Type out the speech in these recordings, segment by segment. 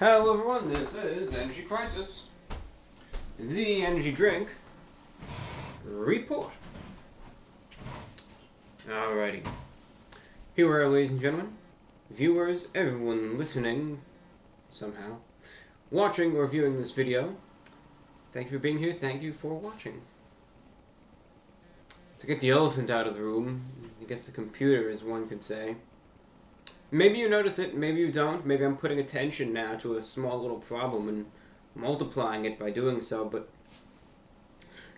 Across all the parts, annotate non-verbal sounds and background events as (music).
Hello everyone, this is Energy Crisis. The energy drink report. Alrighty. Here we are, ladies and gentlemen, viewers, everyone listening somehow, watching or viewing this video. Thank you for being here, thank you for watching. To get the elephant out of the room, I guess the computer, as one could say. Maybe you notice it, maybe you don't. Maybe I'm putting attention now to a small little problem and multiplying it by doing so, but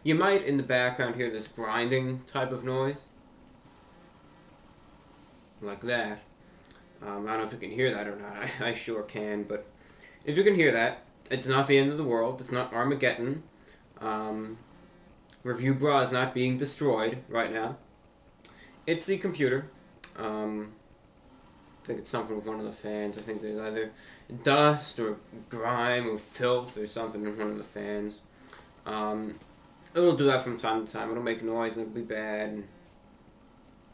you might in the background hear this grinding type of noise. Like that. Um, I don't know if you can hear that or not. (laughs) I, I sure can, but if you can hear that, it's not the end of the world. It's not Armageddon. Um, Review Brah is not being destroyed right now. It's the computer. Um, I think it's something with one of the fans. I think there's either dust or grime or filth or something in one of the fans. Um, it'll do that from time to time. It'll make noise and it'll be bad. And,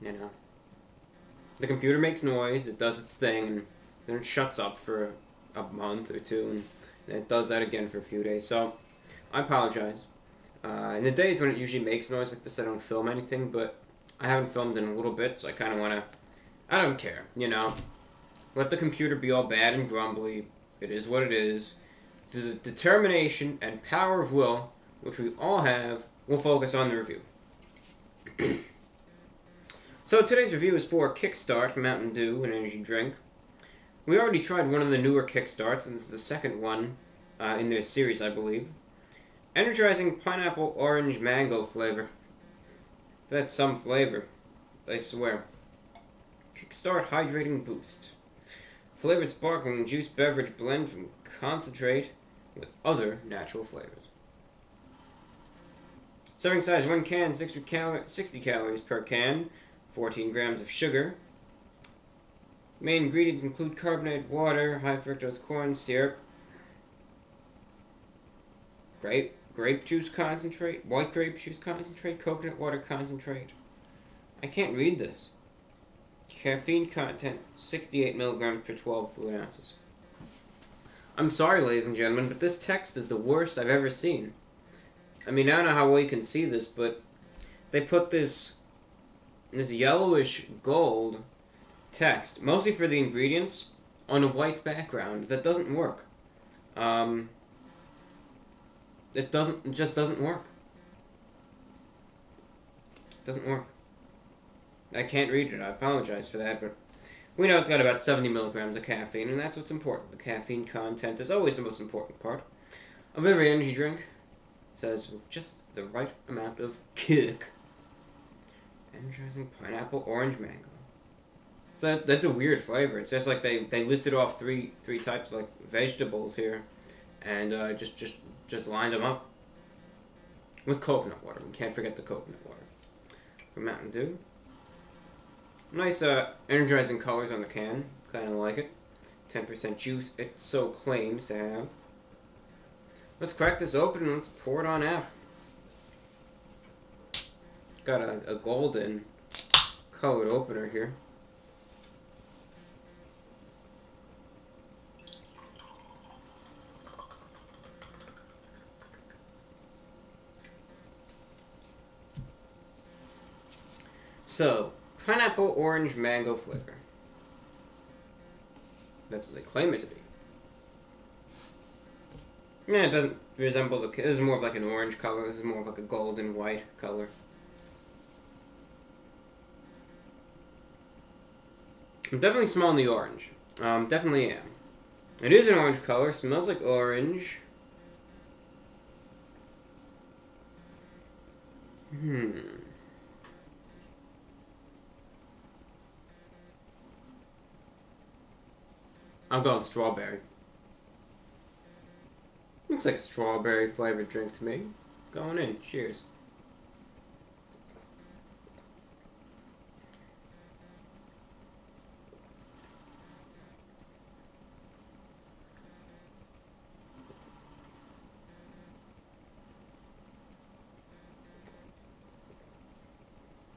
you know. The computer makes noise, it does its thing, and then it shuts up for a month or two, and then it does that again for a few days. So, I apologize. Uh, in the days when it usually makes noise like this, I don't film anything, but I haven't filmed in a little bit, so I kind of want to I don't care, you know. Let the computer be all bad and grumbly. It is what it is. The determination and power of will, which we all have, we'll focus on the review. (clears throat) so today's review is for Kickstart Mountain Dew, an energy drink. We already tried one of the newer Kickstarts, and this is the second one uh, in their series, I believe. Energizing pineapple orange mango flavor. That's some flavor, I swear. Kickstart Hydrating Boost. Flavored sparkling juice beverage blend from concentrate with other natural flavors. Serving size 1 can, 60, cal 60 calories per can, 14 grams of sugar. Main ingredients include carbonated water, high fructose corn syrup, grape, grape juice concentrate, white grape juice concentrate, coconut water concentrate. I can't read this. Caffeine content 68 milligrams per 12 fluid ounces. I'm sorry, ladies and gentlemen, but this text is the worst I've ever seen. I mean, I don't know how well you can see this, but they put this this yellowish gold text, mostly for the ingredients, on a white background. That doesn't work. Um, it doesn't. It just doesn't work. It doesn't work. I can't read it. I apologize for that, but we know it's got about 70 milligrams of caffeine, and that's what's important. The caffeine content is always the most important part of every energy drink. Says with just the right amount of kick. Energizing pineapple orange mango. So that's a weird flavor. It's just like they, they listed off three three types like vegetables here, and uh, just just just lined them up with coconut water. We can't forget the coconut water from Mountain Dew. Nice uh, energizing colors on the can. Kind of like it. 10% juice it so claims to have. Let's crack this open and let's pour it on out. Got a, a golden colored opener here. So, pineapple orange mango flavor. That's what they claim it to be. Yeah, it doesn't resemble the. This is more of like an orange color. This is more of like a golden white color. I'm definitely smelling the orange. Um, definitely am. It is an orange color. Smells like orange. Hmm. I'm going strawberry. Looks like a strawberry flavored drink to me. Going in. Cheers.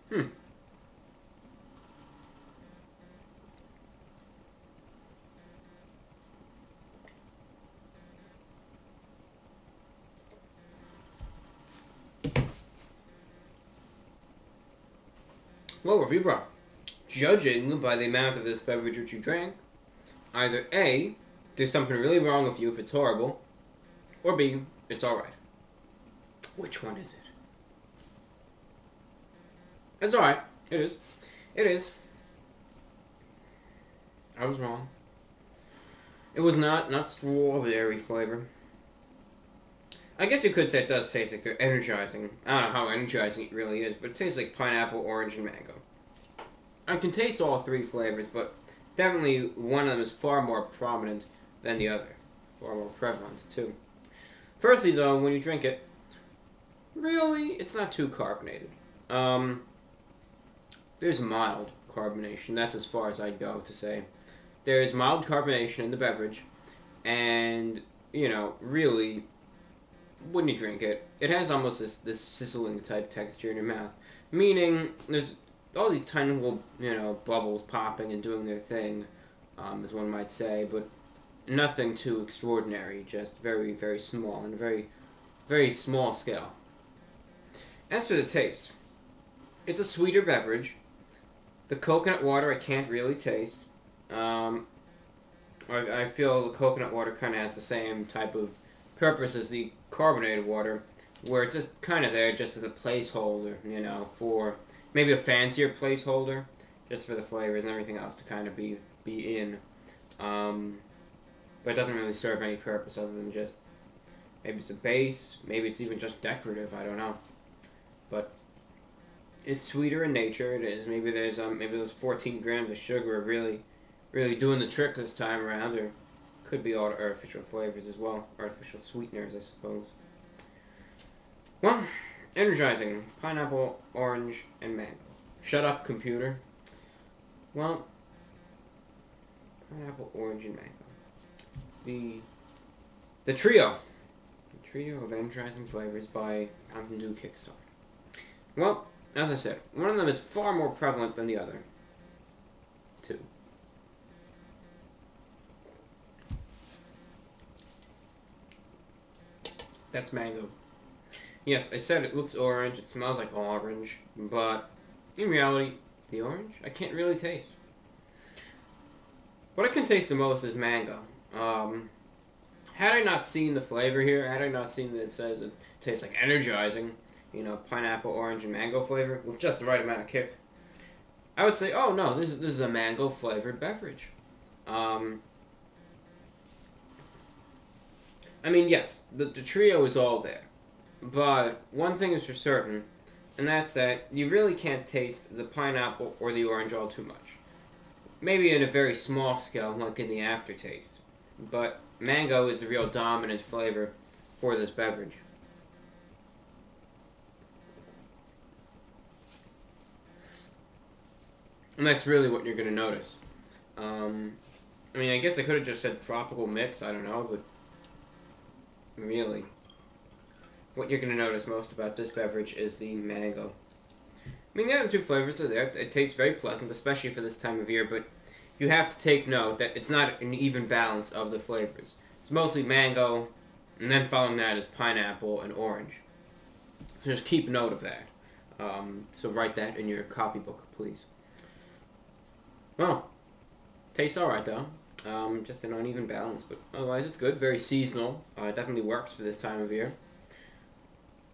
Hmm. Well, review bro. Judging by the amount of this beverage which you drank, either A, there's something really wrong with you if it's horrible, or B, it's alright. Which one is it? It's alright. It is. It is. I was wrong. It was not, not strawberry flavor. I guess you could say it does taste like they're energizing. I don't know how energizing it really is, but it tastes like pineapple, orange, and mango. I can taste all three flavors, but definitely one of them is far more prominent than the other. Far more prevalent, too. Firstly, though, when you drink it, really, it's not too carbonated. Um, there's mild carbonation. That's as far as I'd go to say. There's mild carbonation in the beverage, and, you know, really, when you drink it, it has almost this, this sizzling type texture in your mouth. Meaning, there's all these tiny little, you know, bubbles popping and doing their thing, um, as one might say, but nothing too extraordinary, just very, very small and very, very small scale. As for the taste, it's a sweeter beverage. The coconut water I can't really taste. Um, I, I feel the coconut water kind of has the same type of purpose as the carbonated water, where it's just kind of there just as a placeholder, you know, for maybe a fancier placeholder, just for the flavors and everything else to kind of be be in. Um, but it doesn't really serve any purpose other than just maybe it's a base, maybe it's even just decorative. I don't know, but it's sweeter in nature. It is. Maybe there's um maybe those 14 grams of sugar are really, really doing the trick this time around, or could be all artificial flavors as well, artificial sweeteners, I suppose. Well, energizing pineapple, orange, and mango. Shut up, computer. Well, pineapple, orange, and mango. The the trio, the trio of energizing flavors by Mountain Dew Kickstart. Well, as I said, one of them is far more prevalent than the other. Two. That's mango. Yes, I said it looks orange, it smells like orange, but in reality, the orange I can't really taste. What I can taste the most is mango. Um, had I not seen the flavor here, had I not seen that it says it tastes like energizing, you know, pineapple, orange, and mango flavor with just the right amount of kick, I would say, oh no, this is, this is a mango flavored beverage. Um, I mean, yes, the, the trio is all there. But one thing is for certain, and that's that you really can't taste the pineapple or the orange all too much. Maybe in a very small scale, like in the aftertaste. But mango is the real dominant flavor for this beverage. And that's really what you're going to notice. Um, I mean, I guess I could have just said tropical mix, I don't know, but really, what you're going to notice most about this beverage is the mango. I mean, the other two flavors are there. It tastes very pleasant, especially for this time of year, but you have to take note that it's not an even balance of the flavors. It's mostly mango, and then following that is pineapple and orange. So just keep note of that. Um, so write that in your copybook, please. Well, tastes alright though. Um, just an uneven balance, but otherwise it's good. Very seasonal. Uh, it definitely works for this time of year.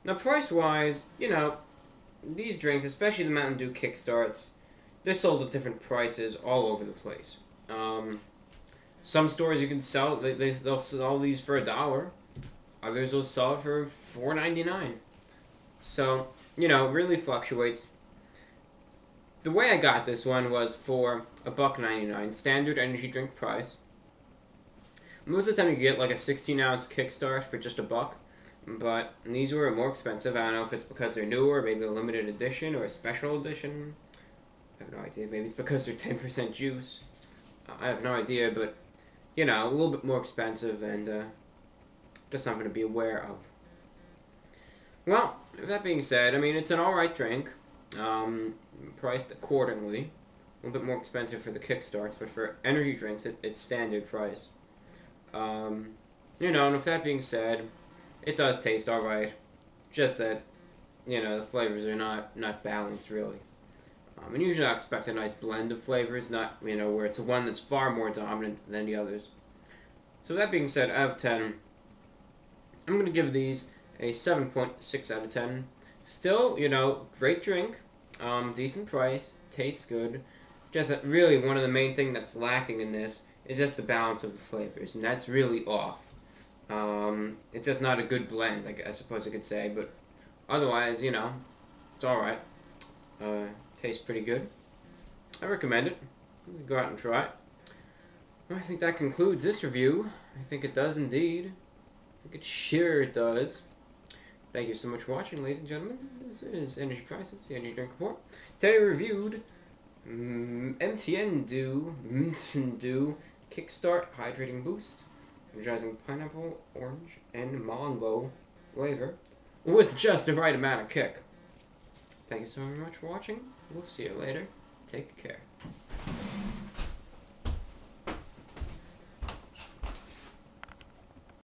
Now, price-wise, you know, these drinks, especially the Mountain Dew Kickstarts, they're sold at different prices all over the place. Um, some stores you can sell, they, they, they'll sell these for a dollar. Others will sell it for four ninety nine. So, you know, it really fluctuates the way I got this one was for a buck ninety nine standard energy drink price. Most of the time you get like a sixteen ounce kickstart for just a buck, but these were more expensive. I don't know if it's because they're newer, maybe a limited edition or a special edition. I have no idea. Maybe it's because they're ten percent juice. I have no idea, but you know, a little bit more expensive and uh, just something to be aware of. Well, that being said, I mean it's an alright drink. Um, priced accordingly. A little bit more expensive for the kickstarts, but for energy drinks, it, it's standard price. Um, you know, and with that being said, it does taste alright. Just that, you know, the flavors are not, not balanced really. Um, and usually I expect a nice blend of flavors, not, you know, where it's one that's far more dominant than the others. So that being said, out of 10, I'm going to give these a 7.6 out of 10. Still, you know, great drink, um, decent price, tastes good. Just that really one of the main thing that's lacking in this is just the balance of the flavors, and that's really off. Um, it's just not a good blend, I, I suppose I could say, but otherwise, you know, it's alright. Uh, tastes pretty good. I recommend it. Go out and try it. I think that concludes this review. I think it does indeed. I think it sure does. Thank you so much for watching, ladies and gentlemen. This is Energy Crisis, the Energy Drink Report. Today we reviewed mm, MTN Dew, (laughs) MTN Dew Kickstart Hydrating Boost, energizing pineapple, orange, and mango flavor, with just the right amount of kick. Thank you so very much for watching. We'll see you later. Take care.